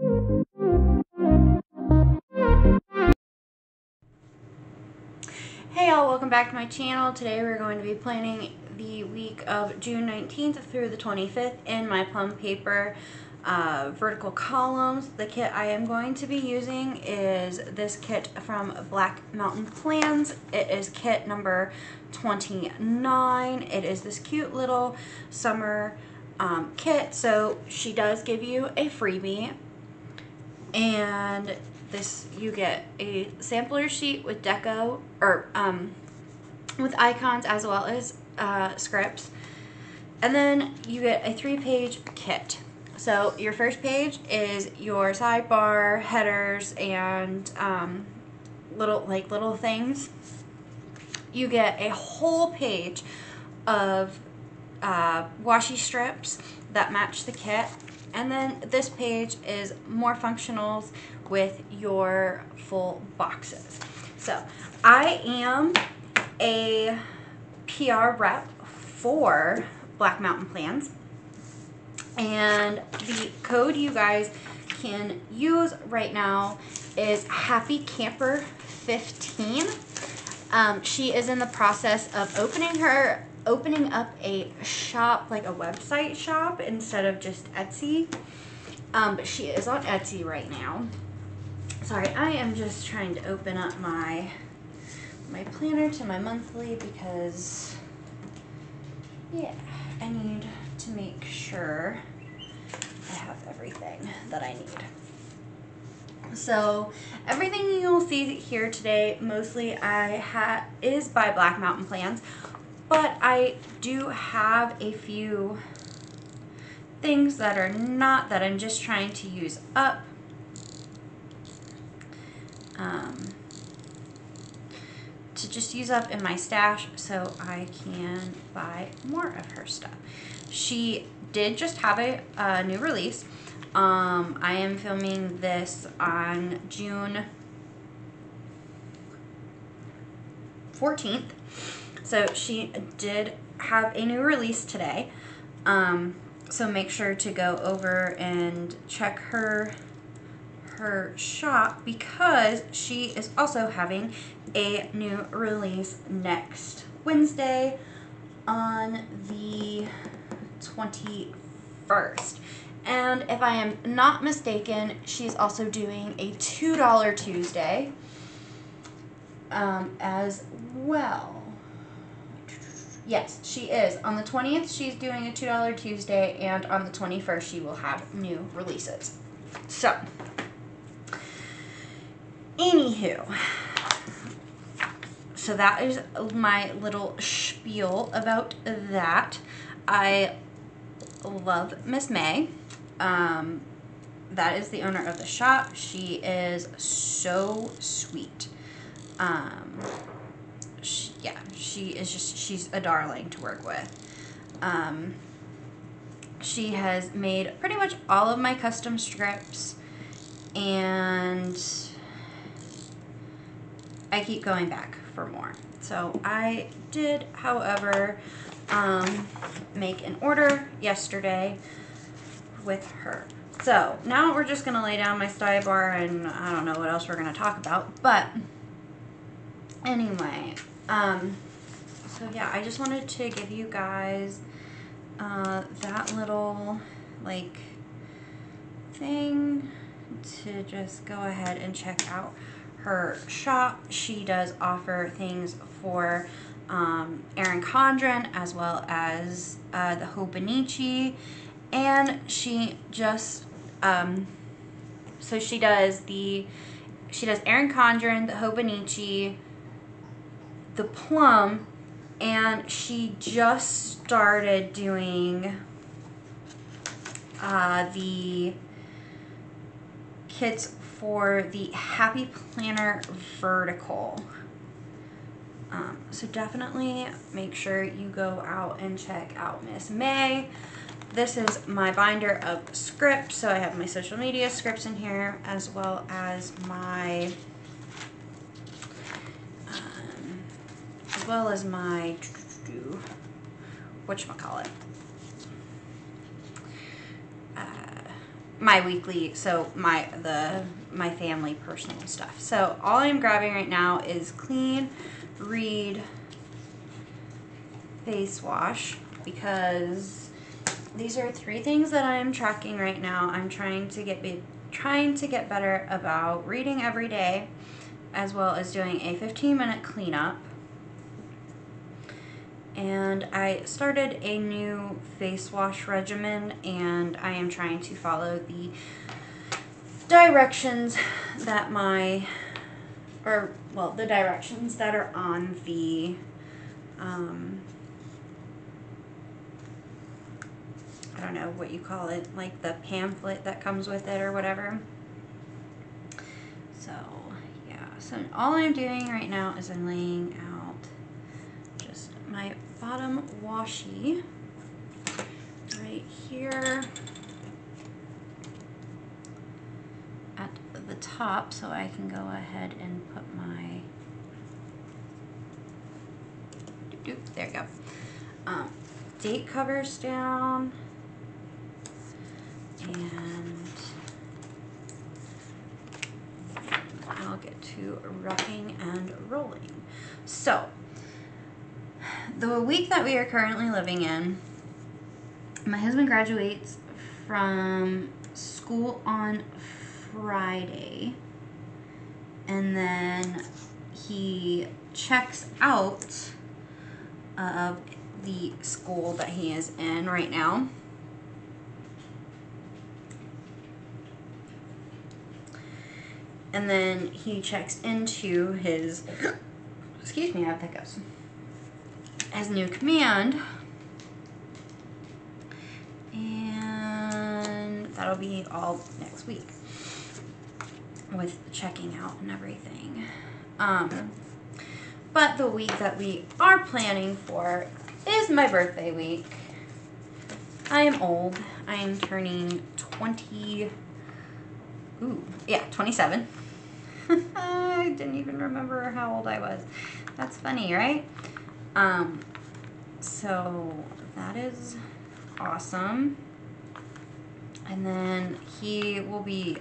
Hey y'all, welcome back to my channel. Today we're going to be planning the week of June 19th through the 25th in my plum paper uh, vertical columns. The kit I am going to be using is this kit from Black Mountain Plans. It is kit number 29. It is this cute little summer um, kit. So she does give you a freebie and this you get a sampler sheet with deco or um, with icons as well as uh, scripts. And then you get a three page kit. So your first page is your sidebar headers and um, little like little things. You get a whole page of uh, washi strips that match the kit and then this page is more functionals with your full boxes. So I am a PR rep for Black Mountain Plans. And the code you guys can use right now is Happy Camper 15. Um, she is in the process of opening her opening up a shop, like a website shop, instead of just Etsy. Um, but she is on Etsy right now. Sorry, I am just trying to open up my my planner to my monthly because, yeah, I need to make sure I have everything that I need. So everything you'll see here today, mostly I ha is by Black Mountain Plans. But I do have a few things that are not that I'm just trying to use up. Um, to just use up in my stash so I can buy more of her stuff. She did just have a, a new release. Um, I am filming this on June 14th. So she did have a new release today. Um, so make sure to go over and check her her shop because she is also having a new release next Wednesday on the 21st. And if I am not mistaken, she's also doing a $2 Tuesday um, as well. Yes, she is. On the 20th, she's doing a $2 Tuesday, and on the 21st, she will have new releases. So, anywho, so that is my little spiel about that. I love Miss May. Um, that is the owner of the shop. She is so sweet. Um, she, yeah, she is just, she's a darling to work with. Um, she has made pretty much all of my custom strips and I keep going back for more. So I did, however, um, make an order yesterday with her. So now we're just to lay down my sidebar and I don't know what else we're to talk about. But anyway, um, so yeah, I just wanted to give you guys uh, that little like thing to just go ahead and check out her shop. She does offer things for um, Erin Condren as well as uh, the Hobonichi and she just um, so she does the she does Erin Condren, the Hobonichi, the plum and she just started doing uh, the kits for the Happy Planner Vertical. Um, so definitely make sure you go out and check out Miss May. This is my binder of scripts. So I have my social media scripts in here as well as my well as my whatchamacallit. Uh, my weekly, so my the my family personal stuff. So all I'm grabbing right now is clean, read, face wash because these are three things that I'm tracking right now. I'm trying to get be, trying to get better about reading every day as well as doing a 15 minute cleanup. And I started a new face wash regimen and I am trying to follow the directions that my or well the directions that are on the um, I don't know what you call it, like the pamphlet that comes with it or whatever. So, yeah. So all I'm doing right now is I'm laying out just my bottom washi right here at the top so I can go ahead and put my there you go. Um, date covers down and I'll get to rocking and rolling. So, the week that we are currently living in, my husband graduates from school on Friday, and then he checks out of the school that he is in right now. And then he checks into his, excuse me, I have hiccups, his new command. And that'll be all next week with checking out and everything. Um, but the week that we are planning for is my birthday week. I am old. I am turning 20, ooh, yeah, 27. I didn't even remember how old I was. That's funny, right? Um, so that is awesome. And then he will be,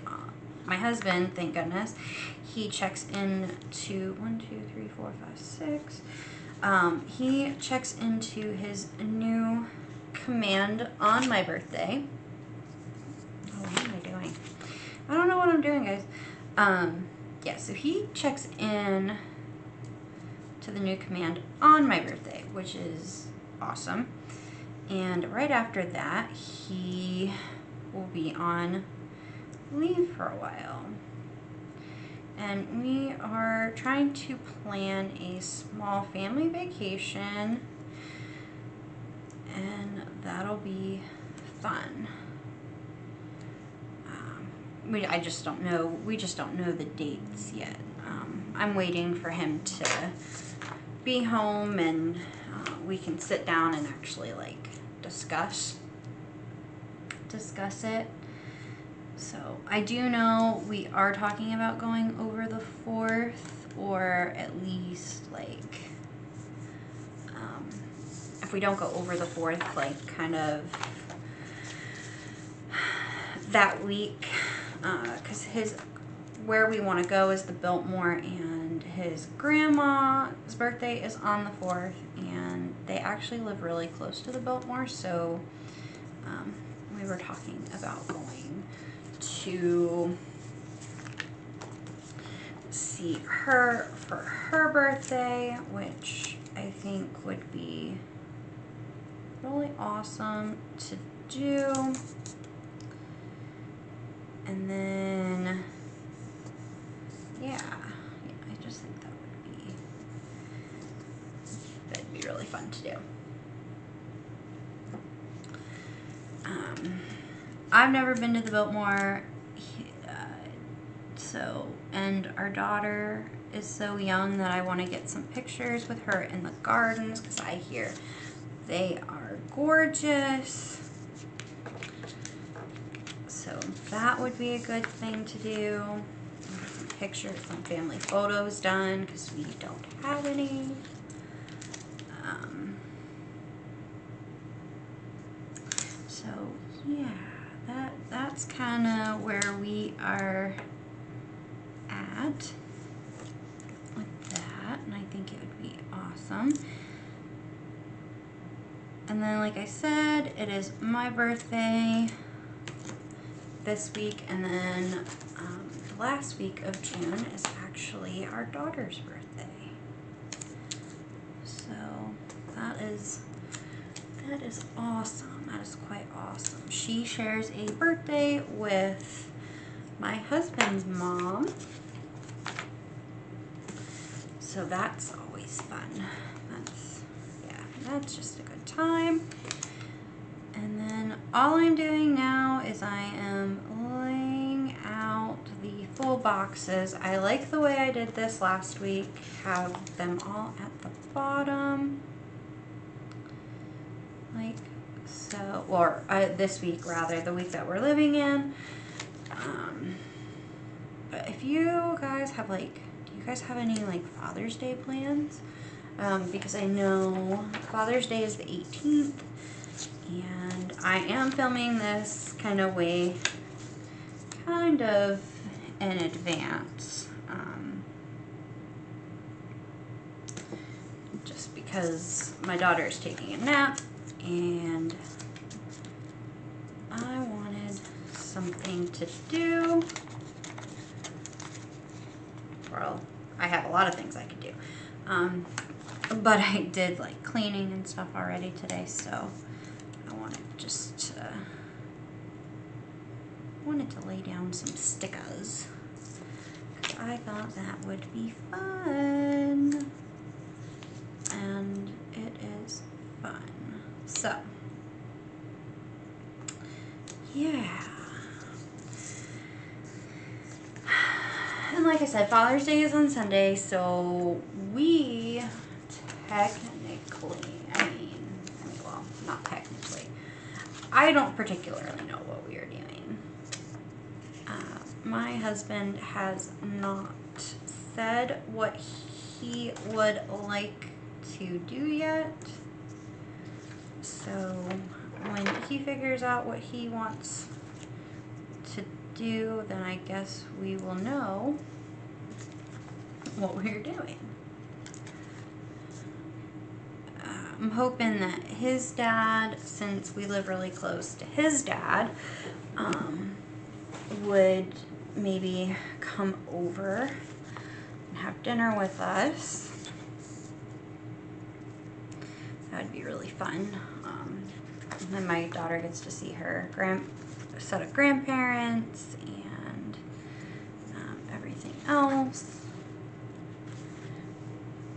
my husband, thank goodness, he checks in to one, two, three, four, five, six. Um, he checks into his new command on my birthday. Oh, what am I doing? I don't know what I'm doing, guys. Um, yeah, so he checks in the new command on my birthday, which is awesome. And right after that, he will be on leave for a while. And we are trying to plan a small family vacation, and that'll be fun we, I just don't know. We just don't know the dates yet. Um, I'm waiting for him to be home and uh, we can sit down and actually like discuss discuss it. So I do know we are talking about going over the fourth or at least like um, if we don't go over the fourth like kind of that week because uh, his where we want to go is the Biltmore and his grandma's birthday is on the 4th and they actually live really close to the Biltmore so um, we were talking about going to see her for her birthday which I think would be really awesome to do. And then, yeah, yeah, I just think that would be, that'd be really fun to do. Um, I've never been to the Biltmore, uh, so, and our daughter is so young that I want to get some pictures with her in the gardens because I hear they are gorgeous. So that would be a good thing to do. Some pictures, some family photos done because we don't have any. Um, so yeah, that that's kind of where we are at with that, and I think it would be awesome. And then, like I said, it is my birthday this week, and then um, the last week of June is actually our daughter's birthday. So that is that is awesome. That is quite awesome. She shares a birthday with my husband's mom. So that's always fun. That's yeah, that's just a good time. And then all I'm doing now is I am laying out the full boxes. I like the way I did this last week, have them all at the bottom. Like so, or uh, this week rather, the week that we're living in. Um, but if you guys have like, do you guys have any like Father's Day plans? Um, because I know Father's Day is the 18th and I am filming this kind of way, kind of in advance. Um, just because my daughter is taking a nap and I wanted something to do. Well, I have a lot of things I could do. Um, but I did like cleaning and stuff already today, so I wanted just uh, wanted to lay down some stickers. I thought that would be fun. And it is fun. So, yeah. And like I said, Father's Day is on Sunday, so we technically, I mean, I mean, well, not technically. I don't particularly know what we are doing. Uh, my husband has not said what he would like to do yet. So when he figures out what he wants to do, then I guess we will know what we're doing. I'm hoping that his dad, since we live really close to his dad, um, would maybe come over and have dinner with us. That would be really fun. And then my daughter gets to see her grand set of grandparents and um, everything else.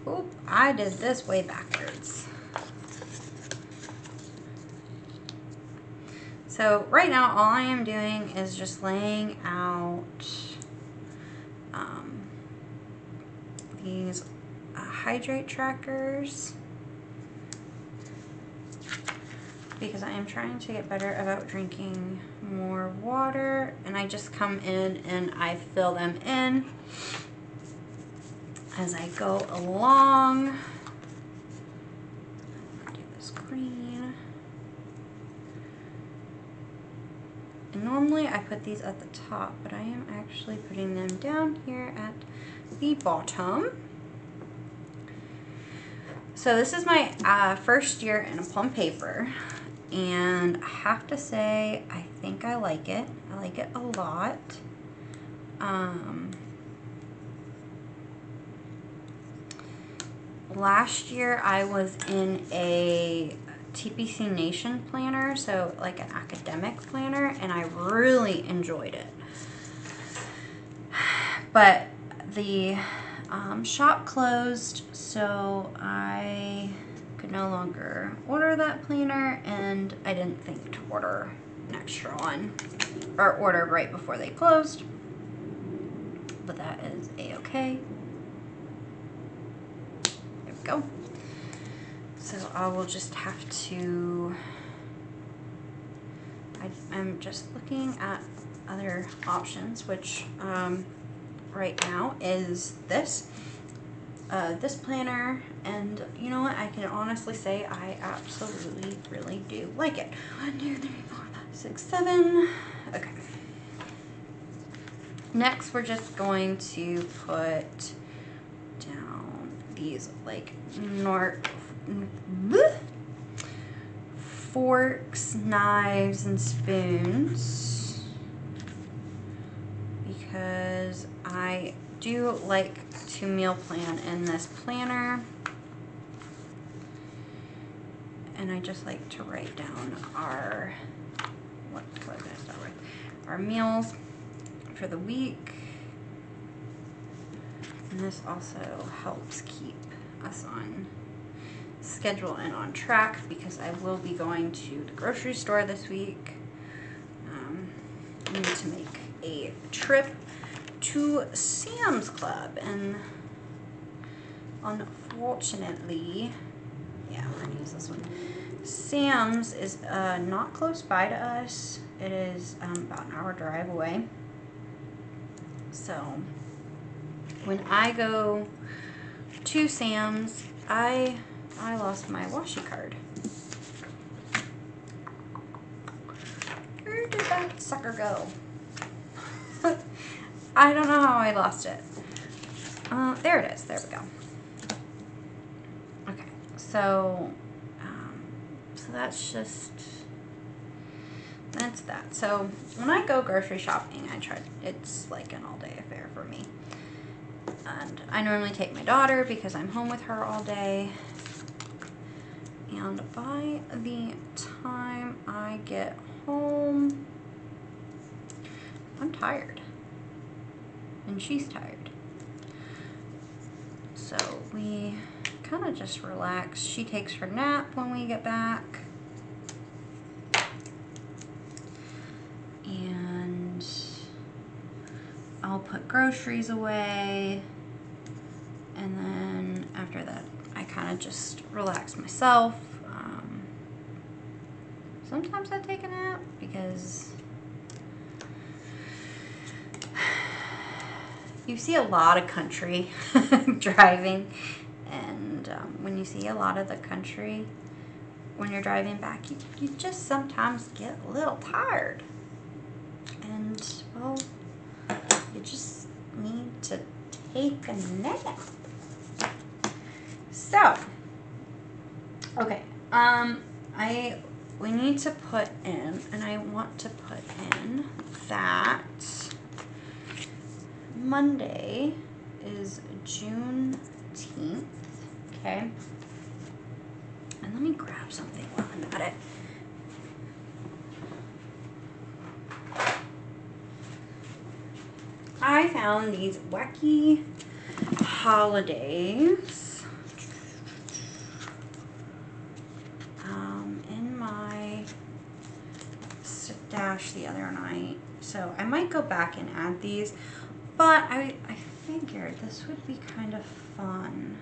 Oop, I did this way backwards. So right now all I am doing is just laying out um, these uh, hydrate trackers because I am trying to get better about drinking more water and I just come in and I fill them in as I go along. Do this green. And normally I put these at the top, but I am actually putting them down here at the bottom. So this is my uh, first year in a plum paper, and I have to say, I think I like it. I like it a lot. Um, last year I was in a TPC Nation planner, so like an academic planner, and I really enjoyed it. But the um, shop closed, so I could no longer order that planner, and I didn't think to order an extra one, or order right before they closed. But that is a-okay. There we go. So I will just have to, I, am just looking at other options, which um, right now is this. Uh, this planner and you know what I can honestly say I absolutely really do like it one two three four five six, seven. Okay. Next, we're just going to put down these like nor forks, knives, and spoons because I do like to meal plan in this planner and I just like to write down our what, what did I start with? Our meals for the week. And this also helps keep us on schedule and on track because I will be going to the grocery store this week. Um, I need to make a trip to Sam's Club and unfortunately, yeah, we're gonna use this one. Sam's is uh, not close by to us. It is um, about an hour drive away. So when I go to Sam's, I I lost my washi card. Where did that sucker go? I don't know how I lost it. Uh, there it is. There we go. Okay, so um, so that's just that's that. So when I go grocery shopping, I try. It's like an all day affair for me. And I normally take my daughter because I'm home with her all day. And by the time I get home, I'm tired. And she's tired. So we kind of just relax. She takes her nap when we get back. And I'll put groceries away. And then after that, I kind of just relax myself. Um, sometimes I take a nap because you see a lot of country driving and um, when you see a lot of the country when you're driving back you, you just sometimes get a little tired. And well you just need to take a nap. So okay um i we need to put in and i want to put in that monday is juneteenth okay? And let me grab something while i'm at it. I found these wacky holidays um, in my stash the other night. So I might go back and add these, but I, I figured this would be kind of fun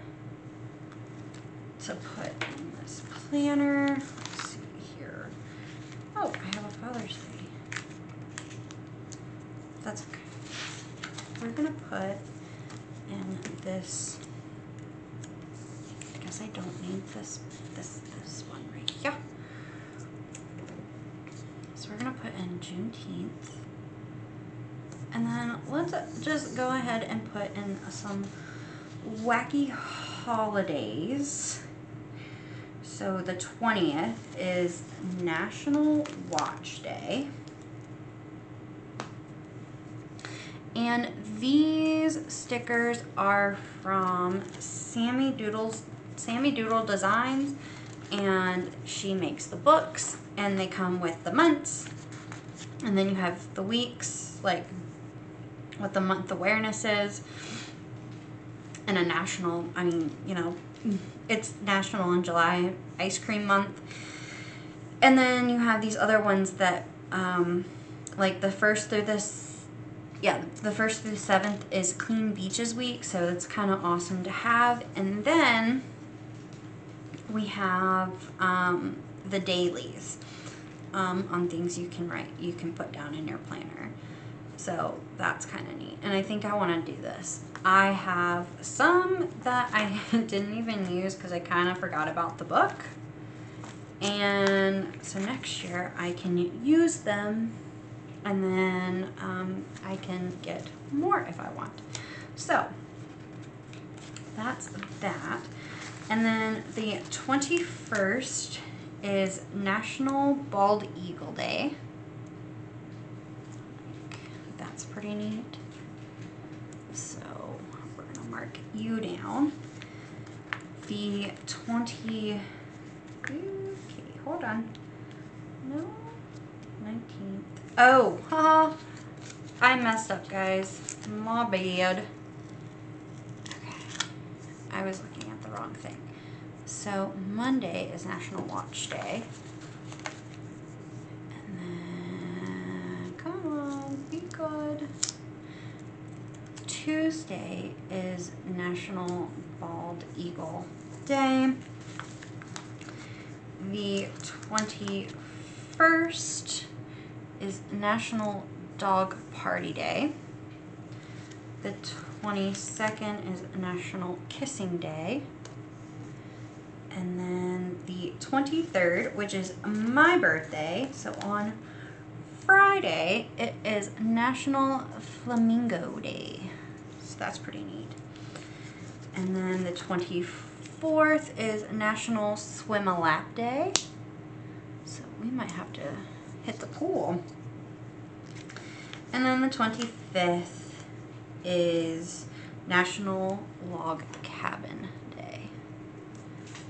to put in this planner. Let's see here. Oh, I have a Father's Day. That's okay we're gonna put in this, I guess I don't need this, this, this one right here. So we're gonna put in Juneteenth. And then let's just go ahead and put in some wacky holidays. So the 20th is National Watch Day. And these stickers are from Sammy Doodles, Sammy Doodle Designs. And she makes the books and they come with the months. And then you have the weeks, like what the month awareness is. And a national, I mean, you know, it's National in July Ice Cream Month. And then you have these other ones that, um, like the first through this yeah, the first through seventh is Clean Beaches Week, so that's kind of awesome to have. And then we have um, the dailies um, on things you can write, you can put down in your planner. So that's kind of neat. And I think I want to do this. I have some that I didn't even use because I kind of forgot about the book. And so next year I can use them and then um, I can get more if I want. So that's that. And then the 21st is National Bald Eagle Day. That's pretty neat. So we're gonna mark you down. The 20, okay, hold on. No, 19th. Oh, haha. I messed up, guys. My bad. Okay. I was looking at the wrong thing. So Monday is National Watch Day. And then, come on, be good. Tuesday is National Bald Eagle Day. The 21st is National Dog Party Day. The 22nd is National Kissing Day. And then the 23rd, which is my birthday, so on Friday, it is National Flamingo Day. That's pretty neat. And then the 24th is National Swim a Lap Day. So we might have to hit the pool. And then the 25th is National Log Cabin Day.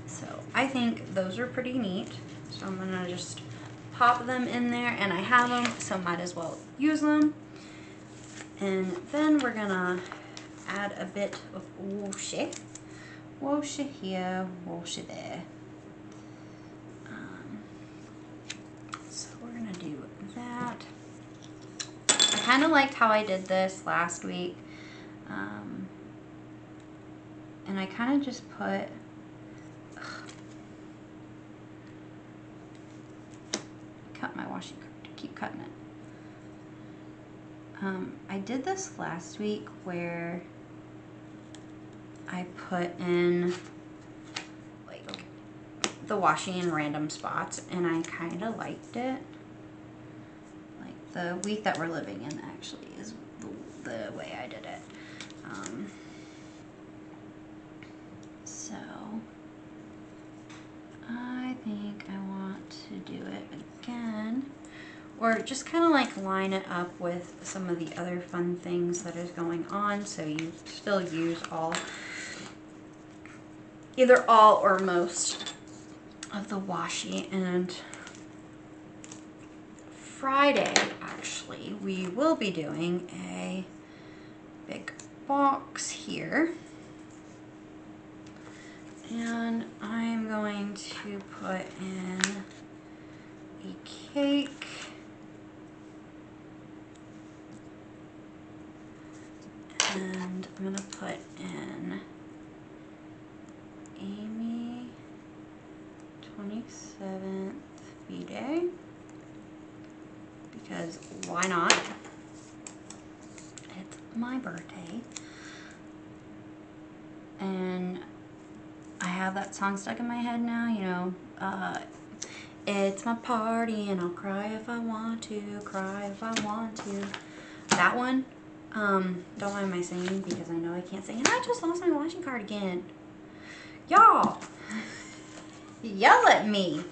So I think those are pretty neat. So I'm gonna just pop them in there and I have them, so might as well use them. And then we're gonna add a bit of washi. Washi here, washi there. Um, so we're gonna do that. I kind of liked how I did this last week. Um, and I kind of just put cut my washi keep cutting it um, I did this last week where I put in like the washi in random spots and I kind of liked it. Like the week that we're living in actually is the, the way I did it. Um, so I think I want to do it again or just kind of like line it up with some of the other fun things that is going on so you still use all either all or most of the washi. And Friday actually we will be doing a big box here. And I'm going to put in a cake. And I'm gonna put in 27th B-Day because why not? It's my birthday and I have that song stuck in my head now, you know, uh, it's my party and I'll cry if I want to, cry if I want to. That one, um, don't mind my singing because I know I can't sing. And I just lost my washi card again. Y'all, yell at me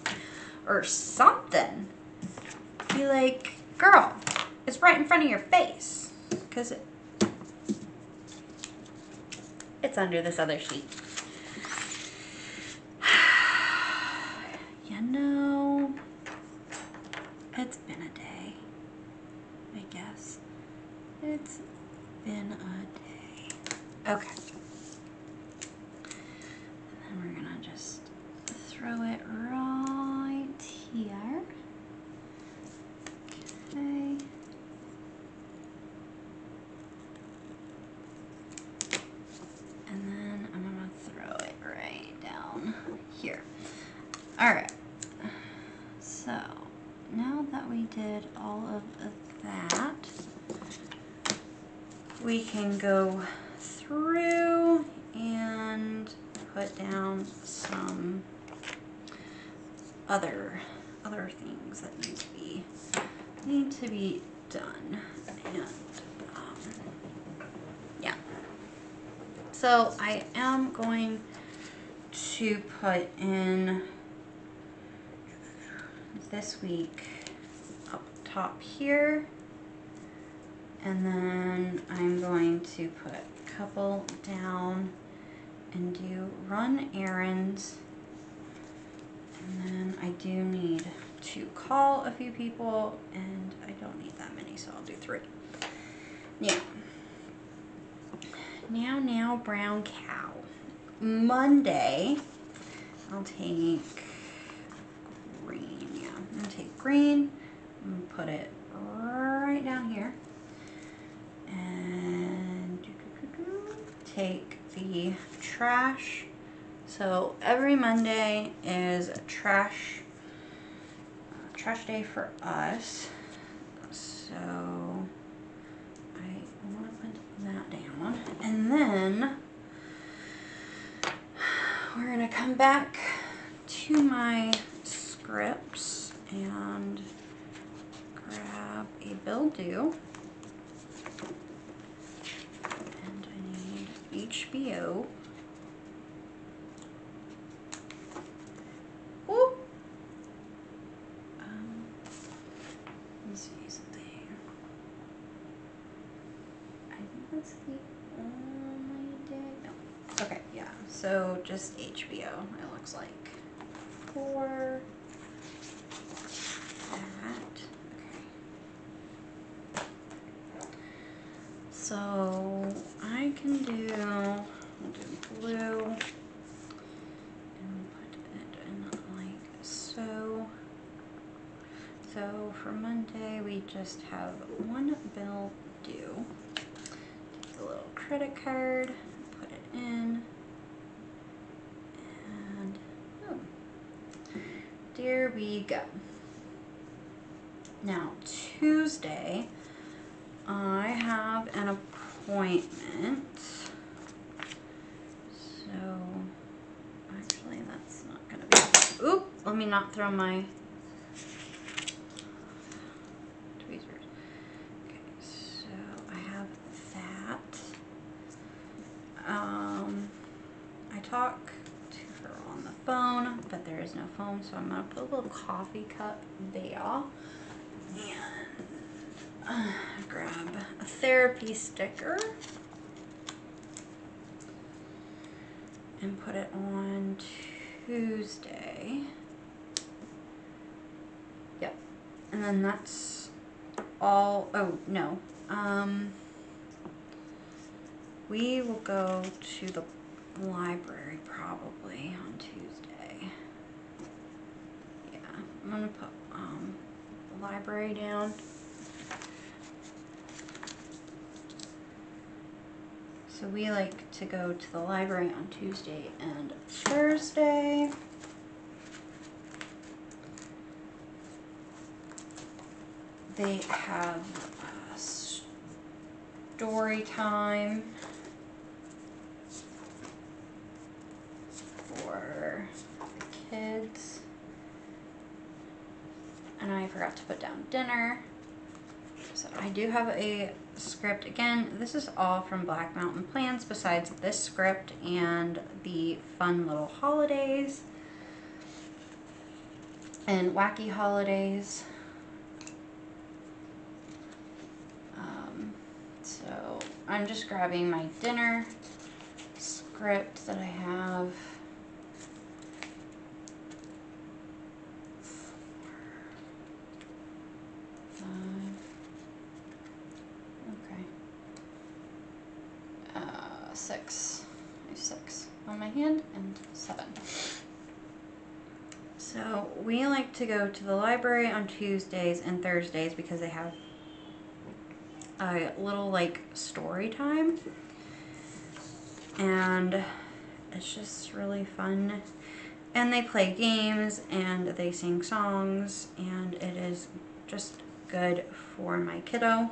or something. Be like, girl, it's right in front of your face. Because it, it's under this other sheet. you know, it's been a day, I guess. It's been a day. Okay. And then we're gonna just throw it right here. Okay. And then I'm gonna throw it right down here. All right. So now that we did all of that, we can go through and put down some other other things that need to be need to be done and um, yeah so I am going to put in this week up top here. And then I'm going to put a couple down and do run errands. And then I do need to call a few people and I don't need that many so I'll do three. Now now now brown cow. Monday I'll take green yeah I'm gonna take green and put it right down here and take the trash. So every Monday is a trash uh, trash day for us. So I want to put that down. And then we're going to come back to my scripts and grab a bill due. And I need HBO. Ooh. Um, let's see something. I think that's the only day. No. Okay, yeah. So just HBO. It looks like for that. Okay. So I can do, I'll do blue and put it in like so. So for Monday, we just have one bill due. Take the little credit card, put it in, and boom. There we go. Now, Tuesday, I have an appointment. So, actually that's not gonna be, oop, let me not throw my tweezers. Okay, so I have that. Um, I talk to her on the phone, but there is no phone, so I'm little coffee cup there. And uh, grab a therapy sticker and put it on Tuesday. Yep. And then that's all, oh, no. Um, we will go to the library probably on Tuesday. I'm gonna put um, the library down. So we like to go to the library on Tuesday and Thursday. They have uh, story time for the kids. And I forgot to put down dinner. So I do have a script. Again, this is all from Black Mountain Plans besides this script and the fun little holidays and wacky holidays. Um, so I'm just grabbing my dinner script that I have. Six. Six on my hand and seven. So we like to go to the library on Tuesdays and Thursdays because they have a little like story time. And it's just really fun. And they play games and they sing songs and it is just good for my kiddo.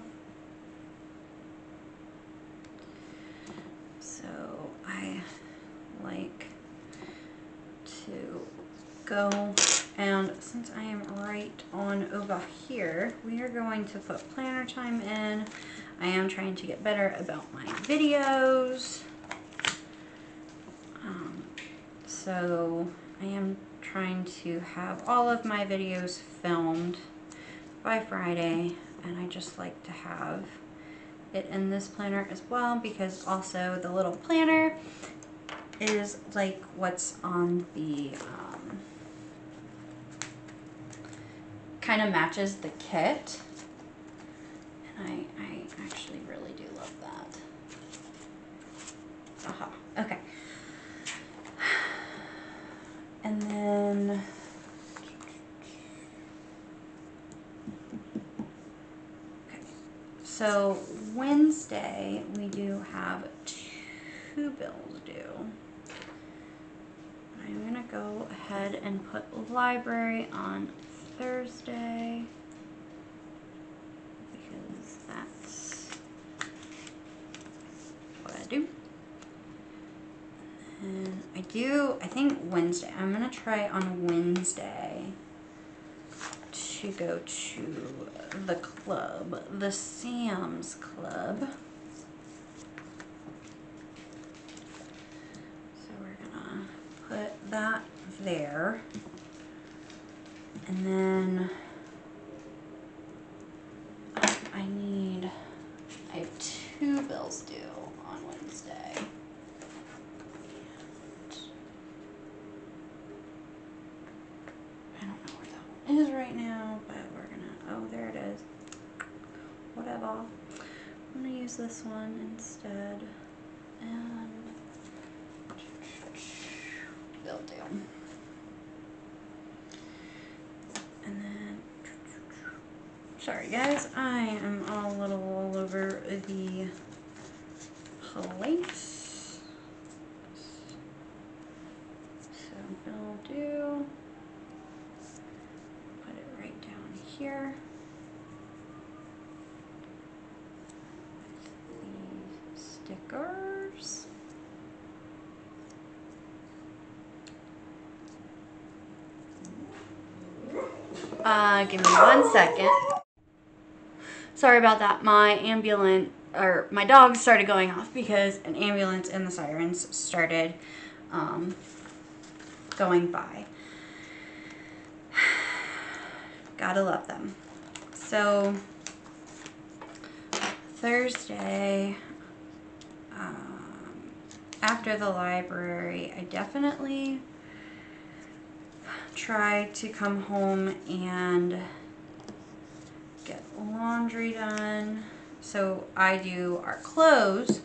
like to go And since I am right on over here, we are going to put planner time in. I am trying to get better about my videos. Um, so I am trying to have all of my videos filmed by Friday and I just like to have it in this planner as well because also the little planner is like what's on the um, kind of matches the kit and I, I actually really do love that. Aha, okay. And then okay. So Wednesday we do have two bills due. I'm gonna go ahead and put library on Thursday because that's what I do. And I do, I think Wednesday, I'm gonna try on Wednesday to go to the club, the Sam's Club. So we're gonna put that there. And then um, I need, I have two bills due on Wednesday. I don't know where that one is right now, but we're gonna, oh, there it is. Whatever. I'm gonna use this one instead. And they'll do. And then, sorry guys, I am all a little all over the place. So I'll do, put it right down here. Stickers. Uh, give me one second. Sorry about that. My ambulance, or my dog started going off because an ambulance and the sirens started um, going by. Gotta love them. So, Thursday, um, after the library, I definitely try to come home and laundry done. So I do our clothes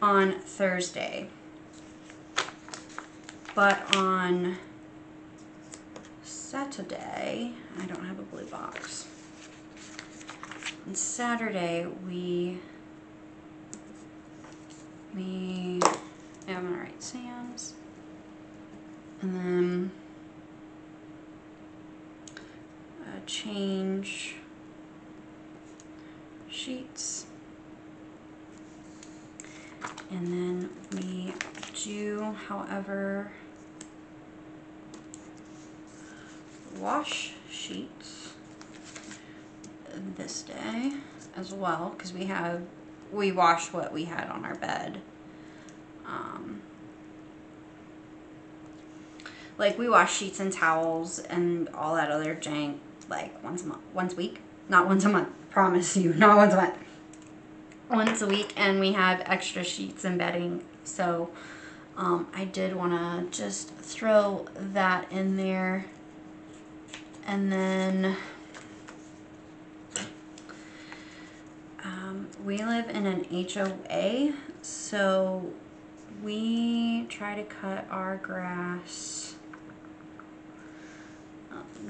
on Thursday. But on Saturday, I don't have a blue box. On Saturday, we, we, yeah, I'm gonna write Sam's. And then change sheets. And then we do, however, wash sheets this day as well because we have we washed what we had on our bed um, like we wash sheets and towels and all that other jank like once a month once a week not once a month promise you not once a month. Once a week and we have extra sheets and bedding so um, I did want to just throw that in there. And then um, we live in an HOA, so we try to cut our grass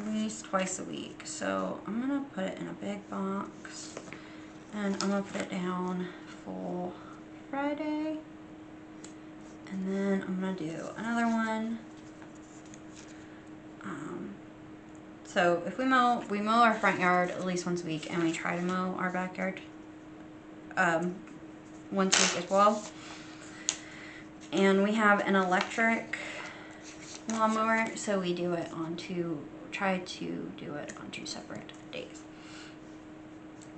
least twice a week. So I'm gonna put it in a big box and I'm gonna put it down for Friday. And then I'm gonna do another one. Um, so if we mow, we mow our front yard at least once a week and we try to mow our backyard um, once a week as well. And we have an electric lawnmower, so we do it on two, try to do it on two separate days.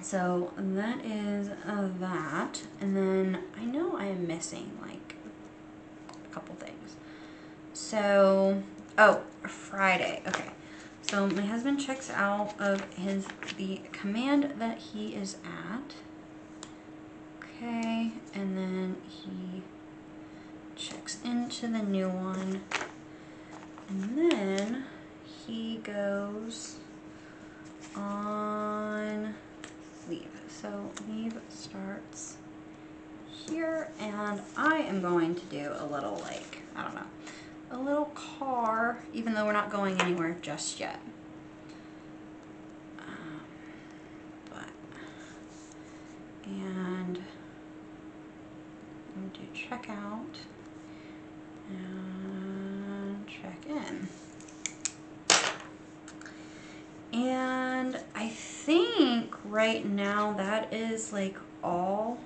So that is uh, that. And then I know I am missing like a couple things. So, oh, Friday. Okay. So my husband checks out of his the command that he is at. Okay, and then he checks into the new one. And then he goes on leave. So leave starts here and I am going to do a little like, I don't know, a little car, even though we're not going anywhere just yet. Um, but, and I'm going to check out and check in. And I think right now that is like all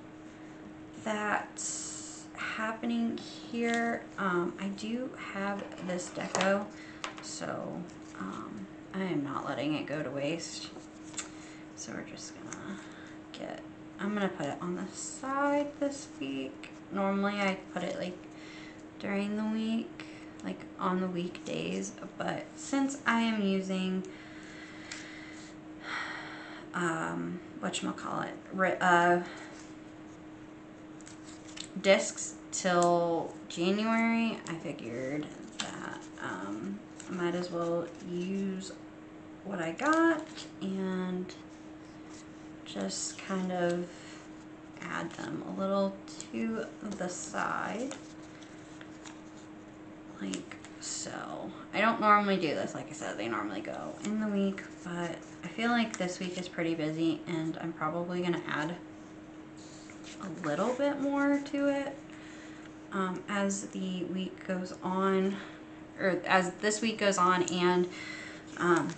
that's happening here. Um, I do have this deco, so um, I am not letting it go to waste. So we're just gonna get, I'm gonna put it on the side this week. Normally I put it like during the week, like on the weekdays, but since I am using um, whatchamacallit, uh, discs till January, I figured that um, I might as well use what I got and just kind of add them a little to the side like so. I don't normally do this, like I said, they normally go in the week, but I feel like this week is pretty busy and I'm probably gonna add a little bit more to it um, as the week goes on, or as this week goes on and um,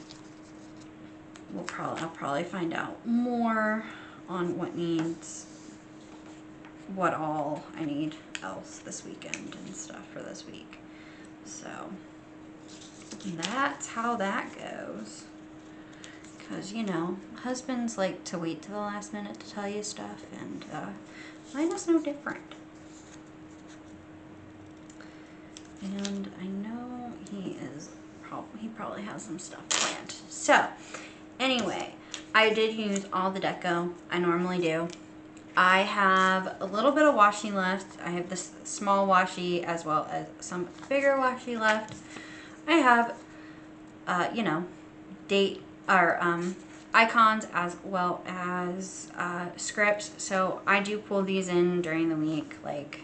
we'll probably, I'll probably find out more on what needs, what all I need else this weekend and stuff for this week. So that's how that goes. Because, you know, husbands like to wait to the last minute to tell you stuff, and uh, mine is no different. And I know he is, probably he probably has some stuff planned. So, anyway, I did use all the deco. I normally do. I have a little bit of washi left. I have this small washi as well as some bigger washi left. I have, uh, you know, date or um, icons as well as uh, scripts. So I do pull these in during the week. Like,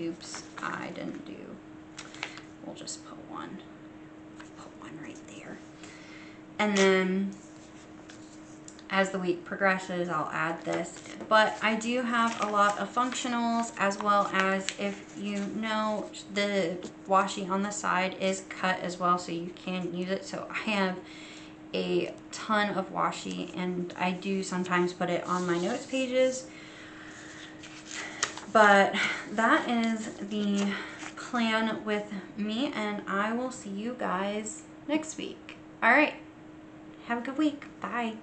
oops, I didn't do. We'll just put one. Put one right there. And then as the week progresses, I'll add this. But I do have a lot of functionals as well as if you know the washi on the side is cut as well so you can use it. So I have a ton of washi and I do sometimes put it on my notes pages. But that is the plan with me and I will see you guys next week. All right. Have a good week. Bye.